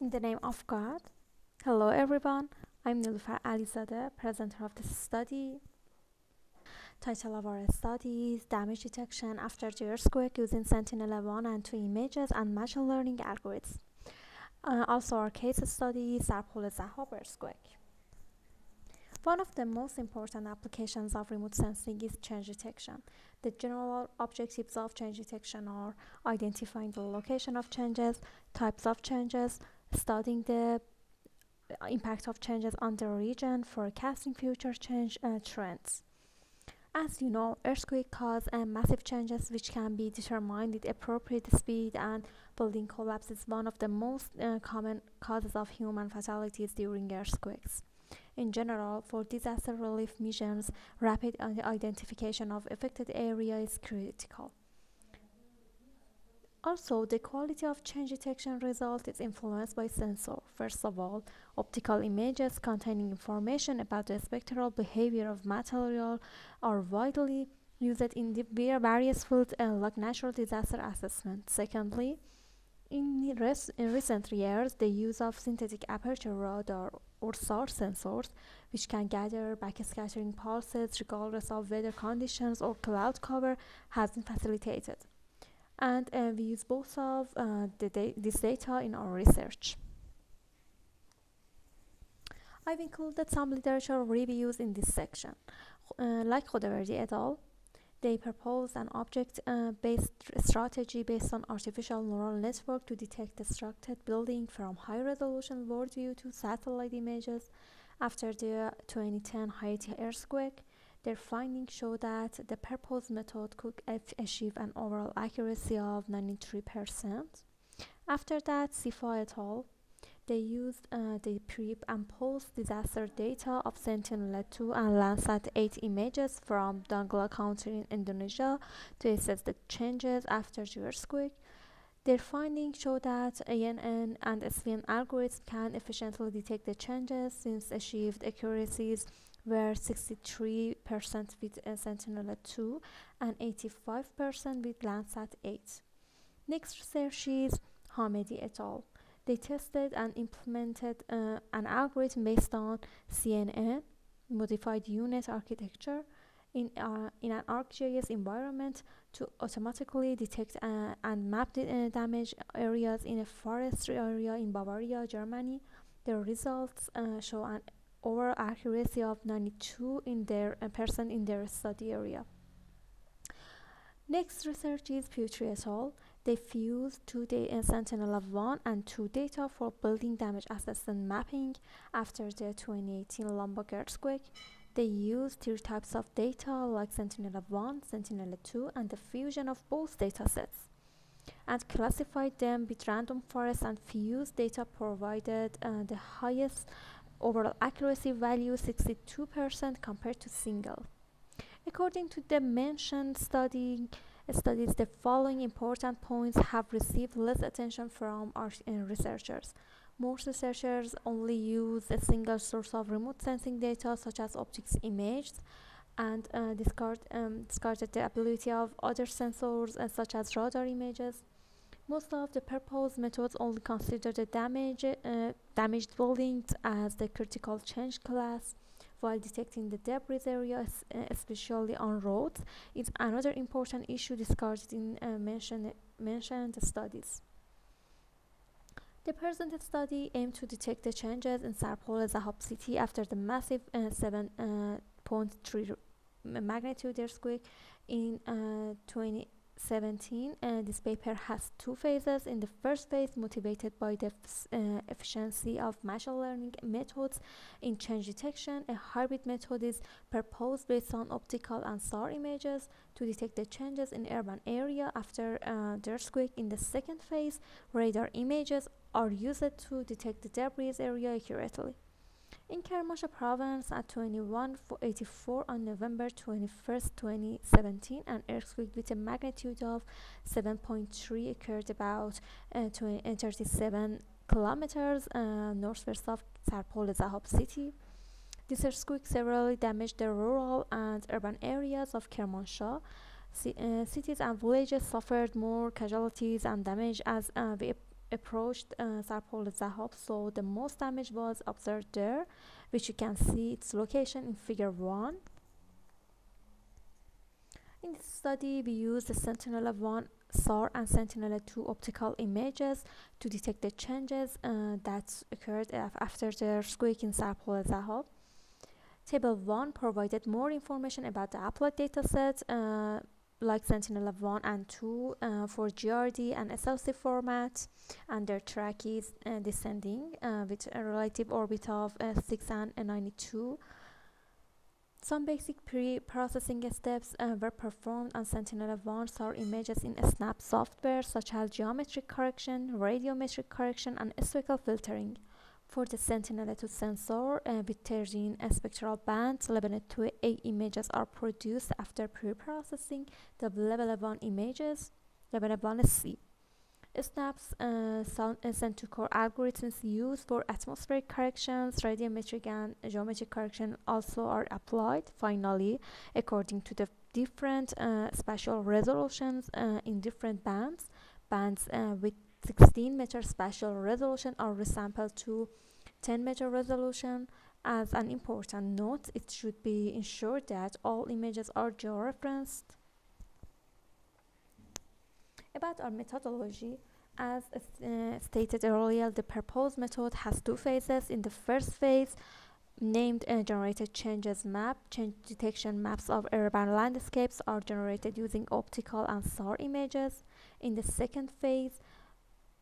In the name of God. Hello everyone, I'm Niloofar Alizadeh, presenter of this study. Title of our study is Damage Detection After the Earthquake using Sentinel-1 and 2 images and machine learning algorithms. Uh, also our case study is Sarpol Zahab earthquake. One of the most important applications of remote sensing is change detection. The general objectives of change detection are identifying the location of changes, types of changes, studying the impact of changes on the region, forecasting future change uh, trends. As you know, earthquake cause uh, massive changes which can be determined with appropriate speed and building collapse is one of the most uh, common causes of human fatalities during earthquakes. In general, for disaster relief missions, rapid identification of affected area is critical. Also, the quality of change detection result is influenced by sensor. First of all, optical images containing information about the spectral behavior of material are widely used in various fields and like natural disaster assessment. Secondly, in, in recent years, the use of synthetic aperture radar or SAR sensors, which can gather backscattering pulses regardless of weather conditions or cloud cover, has been facilitated. And uh, we use both of uh, da this data in our research. I've included some literature reviews in this section. Uh, like Khodaverdi et al., they proposed an object-based uh, strategy based on artificial neural network to detect destructed building from high-resolution WorldView-2 satellite images after the 2010 Haiti earthquake. Their findings show that the proposed method could achieve an overall accuracy of 93%. After that, Sifa et al they used uh, the pre and post disaster data of Sentinel-2 and Landsat 8 images from Donggala County in Indonesia to assess the changes after the earthquake. Their findings show that ANN and SVM algorithms can efficiently detect the changes since achieved accuracies were 63% with uh, Sentinel-2 and 85% with Landsat 8. Next research is Hamedi et al. They tested and implemented uh, an algorithm based on CNN, modified U-Net architecture, in, uh, in an ArcGIS environment to automatically detect uh, and map the uh, damage areas in a forestry area in Bavaria, Germany. The results uh, show an overall accuracy of 92 in their percent in their study area. Next research is Putri et al. They fused two data Sentinel-1 and 2 data for building damage assessment mapping after the 2018 Lombok earthquake. They used three types of data like Sentinel-1, Sentinel-2 and the fusion of both datasets and classified them with random forest and fused data provided uh, the highest overall accuracy value 62% compared to single. According to the mentioned study, studies, the following important points have received less attention from our uh, researchers. Most researchers only use a single source of remote sensing data, such as optics images, and uh, discard, um, discarded the ability of other sensors, uh, such as radar images. Most of the proposed methods only consider the damage, uh, damaged buildings as the critical change class while detecting the debris areas, uh, especially on roads, is another important issue discussed in uh, mentioned, mentioned studies. The present study aimed to detect the changes in Sarpol Zahab city after the massive uh, 7.3 uh, magnitude earthquake in uh, 20 17 uh, this paper has two phases. In the first phase motivated by the uh, efficiency of machine learning methods in change detection a hybrid method is proposed based on optical and SAR images to detect the changes in urban area after uh, the earthquake. In the second phase radar images are used to detect the debris area accurately in Kermanshah province at 2184 on November 21, 2017, an earthquake with a magnitude of 7.3 occurred about uh, 20, uh, 37 kilometers uh, northwest of Sarpol Zahab city. This earthquake severely damaged the rural and urban areas of Kermanshah. C uh, cities and villages suffered more casualties and damage as uh, we approached uh, Sarpol Zahab so the most damage was observed there which you can see its location in figure 1 in this study we used the Sentinel-1 SAR and Sentinel-2 optical images to detect the changes uh, that occurred after the earthquake in Sarpol Zahab Table 1 provided more information about the applied dataset uh, like Sentinel-1 and 2 uh, for GRD and SLC format and their track is uh, descending uh, with a relative orbit of uh, 6 and 92. Some basic pre-processing steps uh, were performed on Sentinel-1 SAR images in SNAP software such as geometric correction, radiometric correction, and speckle filtering. For the Sentinel-2 sensor uh, with 13 spectral bands, level 2A images are produced after pre-processing the level 1 images, level 1C. SNAP's uh, uh, Sen2Cor algorithms used for atmospheric corrections, radiometric and geometric correction also are applied. Finally, according to the different uh, spatial resolutions uh, in different bands, bands uh, with 16 meter spatial resolution are resampled to 10 meter resolution. As an important note, it should be ensured that all images are georeferenced. About our methodology, as uh, stated earlier, the proposed method has two phases. In the first phase, named uh, generated changes map, change detection maps of urban landscapes are generated using optical and SAR images. In the second phase,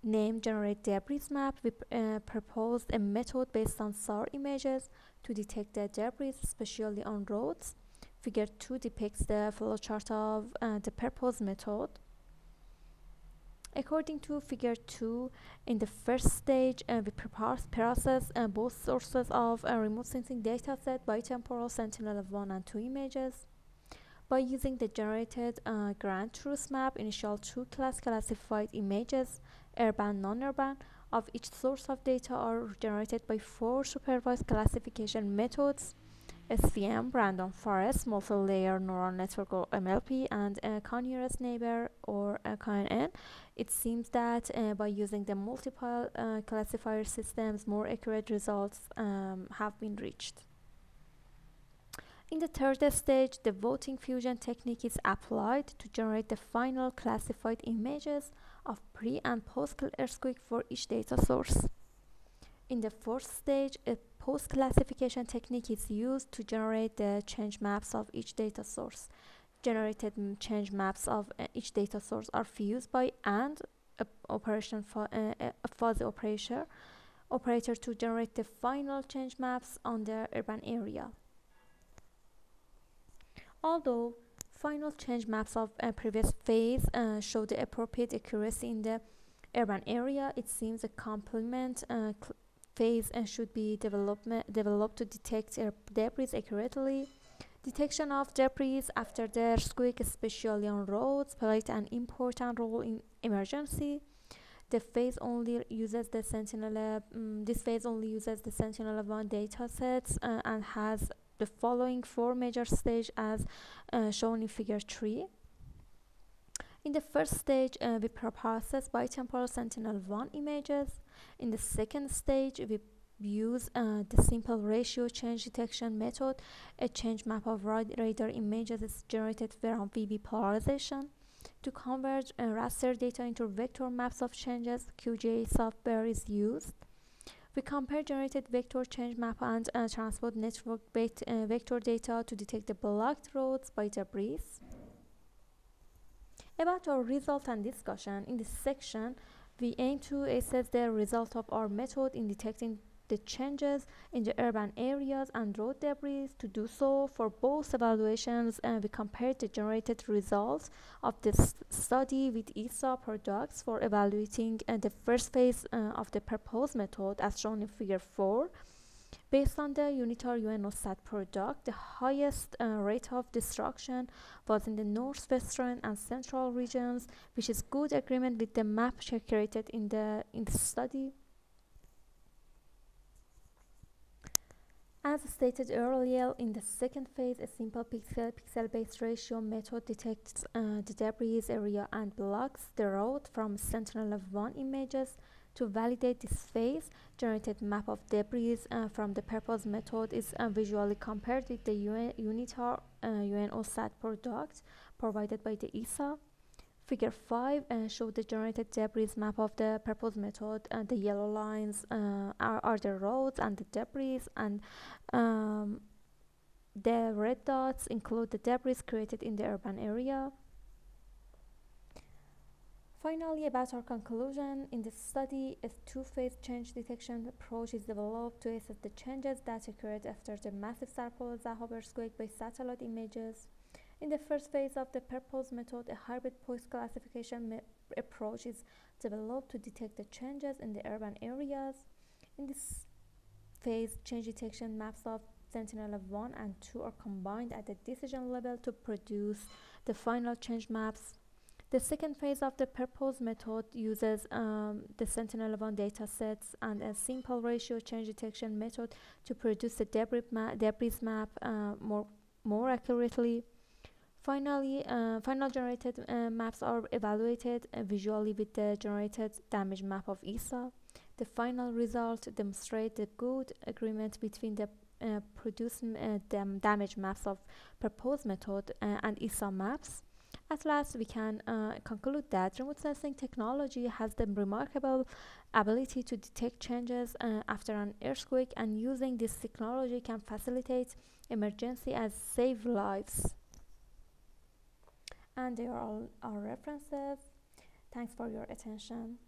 name generate debris map we uh, proposed a method based on SAR images to detect the debris especially on roads. Figure 2 depicts the flowchart of uh, the proposed method. According to figure 2 in the first stage uh, we process uh, both sources of a remote sensing dataset bitemporal sentinel-1 and 2 images by using the generated uh, ground truth map initial two class classified images urban, non-urban of each source of data are generated by four supervised classification methods SVM, random forest, multi-layer neural network or MLP, and uh, nearest neighbor or uh, KNN. It seems that uh, by using the multiple uh, classifier systems, more accurate results um, have been reached. In the third stage, the voting fusion technique is applied to generate the final classified images of pre and post earthquake for each data source. In the fourth stage, a post classification technique is used to generate the change maps of each data source. Generated change maps of uh, each data source are fused by AND a operation for uh, fuzzy operator operator to generate the final change maps on the urban area. Although final change maps of a previous phase uh, show the appropriate accuracy in the urban area. It seems a complement uh, phase and should be developed to detect debris accurately. Detection of debris after the earthquake, especially on roads, played an important role in emergency. The phase only uses the Sentinel. Um, this phase only uses the Sentinel-1 datasets uh, and has the following four major stages as uh, shown in figure 3. In the first stage, uh, we process bitemporal Sentinel-1 images. In the second stage, we use uh, the simple ratio change detection method. A change map of radar images is generated from VV polarization. To convert uh, raster data into vector maps of changes, QGIS software is used. We compare generated vector change map and uh, transport network uh, vector data to detect the blocked roads by debris. About our result and discussion, in this section, we aim to assess the result of our method in detecting the changes in the urban areas and road debris. To do so, for both evaluations, uh, we compared the generated results of this study with ESA products for evaluating uh, the first phase uh, of the proposed method as shown in figure 4. Based on the UNITAR UNOSAT product, the highest uh, rate of destruction was in the northwestern and central regions, which is good agreement with the map created in the in the study. As stated earlier, in the second phase, a simple pixel-based ratio method detects uh, the debris area and blocks the road from Sentinel-1 images. To validate this phase, generated map of debris uh, from the purpose method is uh, visually compared with the UN UNITAR uh, UNOSAT product provided by the ESA. Figure 5 uh, shows the generated debris map of the purpose method and the yellow lines uh, are, are the roads and the debris and um, the red dots include the debris created in the urban area. Finally, about our conclusion, in this study, a two-phase change detection approach is developed to assess the changes that occurred after the massive Zaho earthquake by satellite images. In the first phase of the purpose method, a hybrid post classification approach is developed to detect the changes in the urban areas. In this phase, change detection maps of Sentinel-1 and 2 are combined at the decision level to produce the final change maps. The second phase of the purpose method uses um, the Sentinel-1 datasets and a simple ratio change detection method to produce the debris, ma debris map uh, more, more accurately. Finally, uh, final generated uh, maps are evaluated uh, visually with the generated damage map of ESA. The final result demonstrates the good agreement between the uh, produced uh, dam damage maps of proposed method uh, and ESA maps. At last, we can conclude that remote sensing technology has the remarkable ability to detect changes after an earthquake and using this technology can facilitate emergency and save lives and they are all our references. Thanks for your attention